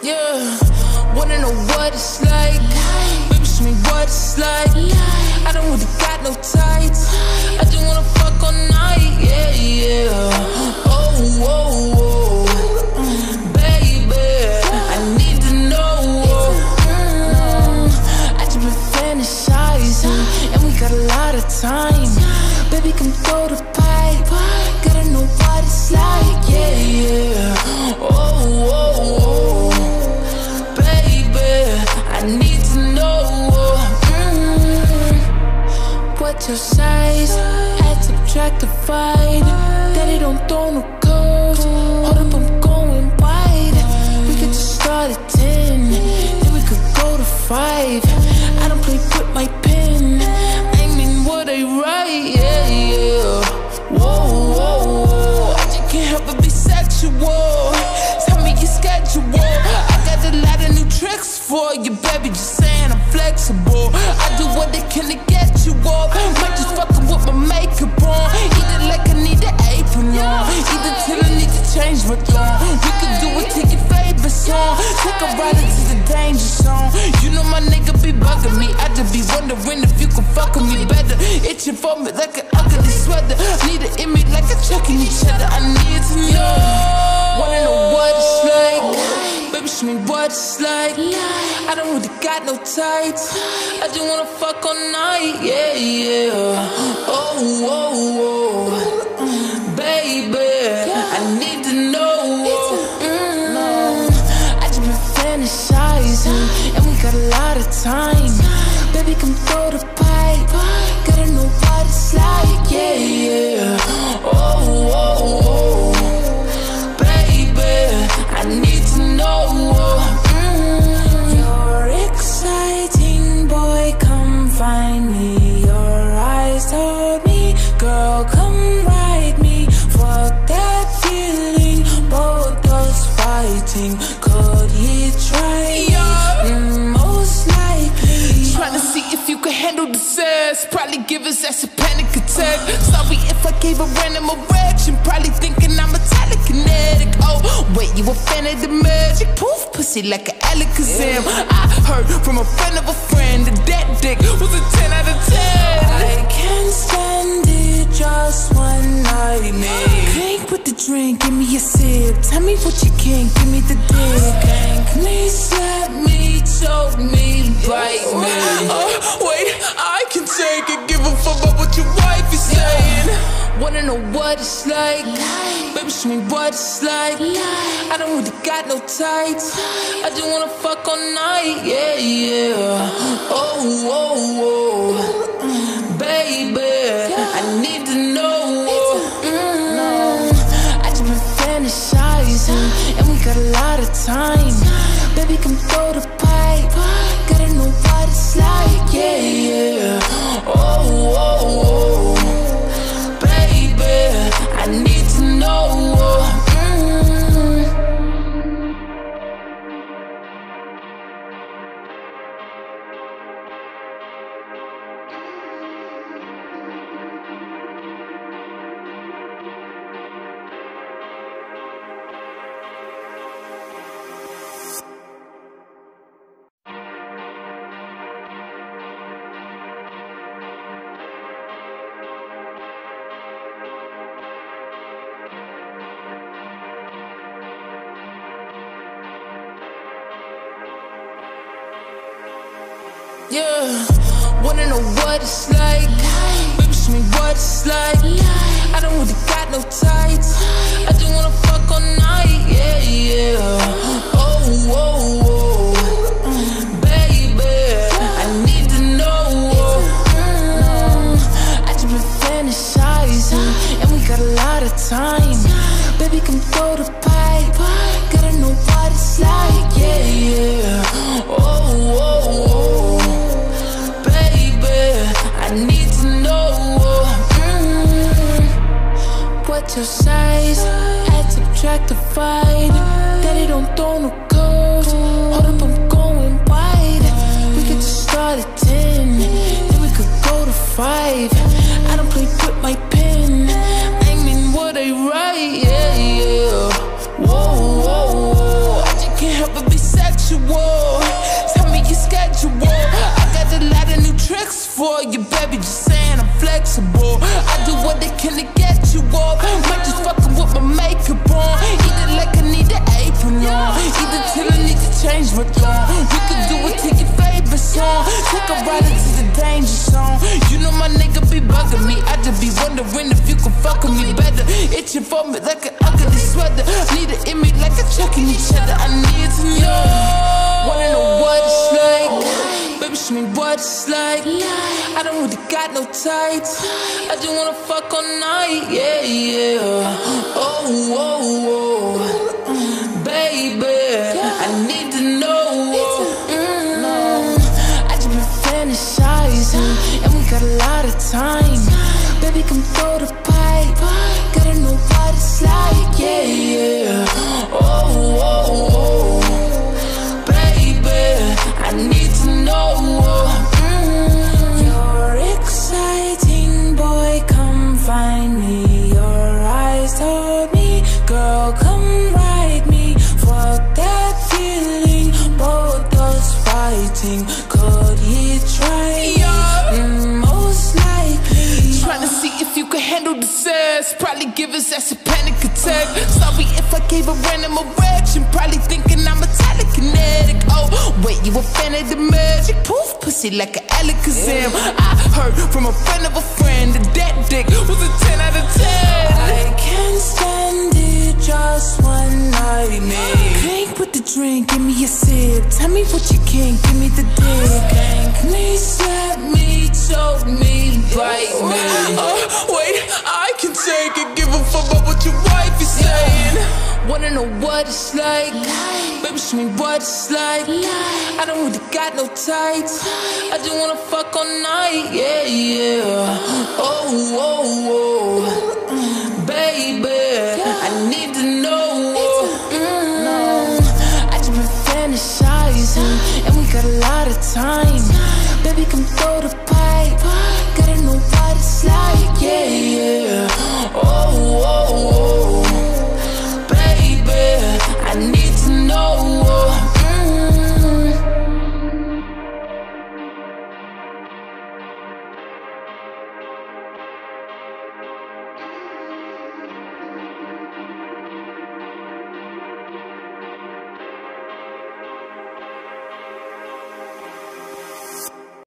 Yeah, wanna know what it's like. Baby, show me what it's like. I don't really got no tights. I just wanna fuck all night. Yeah, yeah. Uh-huh. Oh, oh, oh. Size? Add, subtract, divide. Daddy don't throw no curves. Hold up, I'm going wide. We could just start at 10. Then we could go to 5. I don't play with my pen. I mean what I write. Yeah, yeah. Whoa, whoa, whoa. I just can't help but be sexual. Tell me your schedule. I got a lot of new tricks for you, a ride into the danger zone. You know my nigga be bugging me. I just be wondering if you can fuck with me better. Itching for me like an ugly sweater. Need in me like a chucking each other. I need to know. Wanna know what it's like? Baby, show me what it's like. I don't really got no tights. I just wanna fuck all night. Yeah, yeah. Oh, oh, oh. Baby, and we got a lot of time. Baby, come throw the pipe. Gotta know what it's like. Yeah, yeah. Oh, oh, oh. Baby, I need to know. Mm. You're exciting, boy. Come find me. Your eyes told me, girl, come ride me. That feeling, both us fighting. Could he try? Handle the sex. Probably give his ass a panic attack. Sorry if I gave a random erection. Probably thinking I'm a telekinetic. Oh, wait, you a fan of the magic? Poof, pussy like an Alakazam. I heard from a friend of a friend that that dick was a 10 out of 10. I can't stand it, just one night, man. Drink with the drink, give me a sip. Tell me what you can, give me the dick. Spank me, know what it's like? Baby, show me what it's like. I don't really got no tights. I just wanna fuck all night. Yeah, yeah. Oh, oh, oh. Baby, I need to know. Mm, I just been fantasizing, and we got a lot of time. Baby, come throw the pipe. Gotta know what it's like. Yeah, yeah. Yeah, wanna know what it's like? Baby, show me what it's like. I don't really got no tights. I just wanna fuck all night. Yeah, yeah. What's your size? Add, subtract, divide. Daddy don't throw no curves. Hold up, I'm going wide. We could just start at 10. Then we could go to 5. I don't play with my pen. I mean what I write. Yeah, yeah. Whoa, whoa, whoa. I just can't help but be sexual. Tell me your schedule. I got a lot of new tricks for you, baby. Just saying I'm flexible. I do what they can to song. Take a danger zone. You know my nigga be bugging me. I just be wondering if you could fuck with me better. Itching for me like an ugly sweater. Need in me like a chucking each other. I need to know. Wanna know what it's like? Baby, show me what it's like. I don't really got no tights. I just wanna fuck all night. Yeah, yeah. Oh, oh, oh. Baby, got a lot of time. Baby, come throw the pipe. Gotta know what it's like. Yeah, yeah. Oh, oh, oh. Baby, I need to know. Mm. You're exciting, boy. Come find me. Your eyes told me, girl, come ride me. That feeling, both us fighting. Could you try? Us ass a panic attack. Sorry if I gave a random erection. Probably thinking I'm a telekinetic. Oh, wait, you a fan of the magic? Poof, pussy like an Alakazam. I heard from a friend of a friend that that dick was a 10 out of 10. I can't stand it, just one night, man. Drink with the drink, give me a sip. Tell me what you can, give me the dick. Spank me, slap me, choke me, bite me. Uh, wait, I can take it, wanna know what it's like. Baby, show me what it's like. I don't really got no tights. I just wanna fuck all night. Yeah, yeah. Oh, oh, oh. Baby, yeah. I need to know. Mm. No. I just been fantasizing, and we got a lot of time. Baby, come throw the pipe. Gotta know what it's like. Yeah, yeah. Oh, oh.